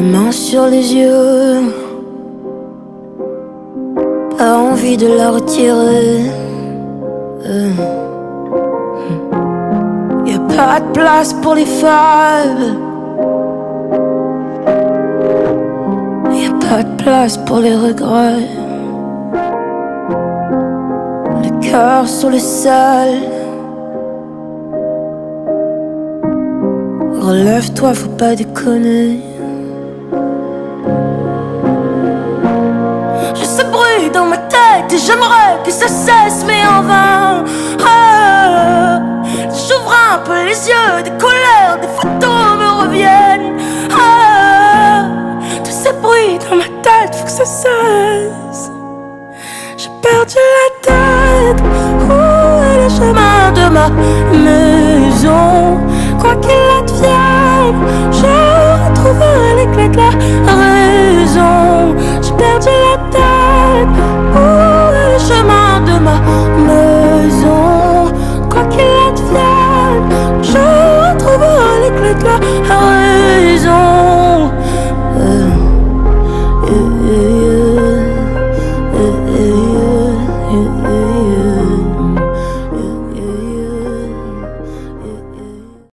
main sur les yeux. Pas envie de la retirer. Euh. Y a pas de place pour les fables. Y a pas de place pour les regrets. Le cœur sur le sol. Relève-toi, faut pas déconner. Dans ma tête et j'aimerais que ça cesse, mais en vain. Ah, J'ouvre un peu les yeux, des colères, des photos me reviennent. Ah, tous ces bruits dans ma tête, faut que ça cesse. J'ai perdu la tête. Où est le chemin de ma maison?